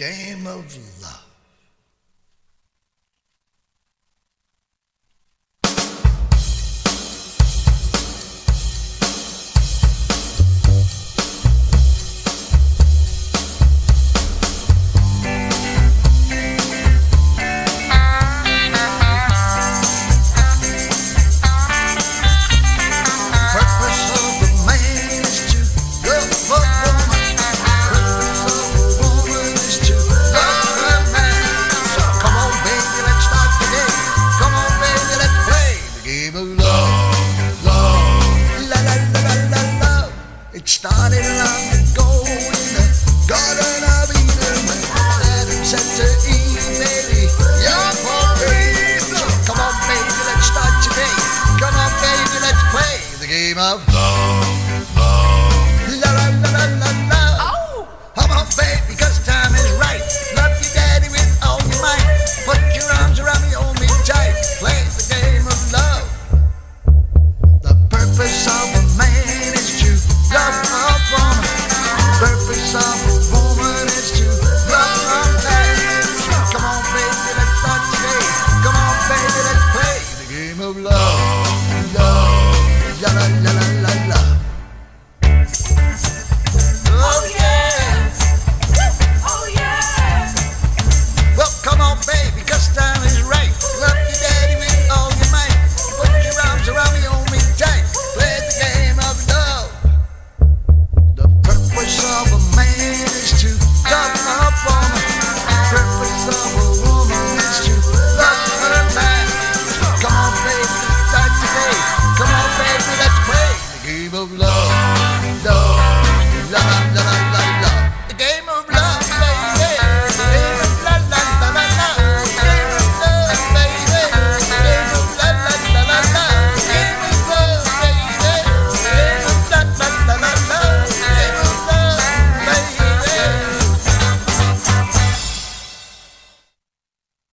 game of love. Started long ago in the Garden of Eden when Adam said to Eve, baby, you're for reason. Come on, baby, let's start today. Come on, baby, let's play the game of love.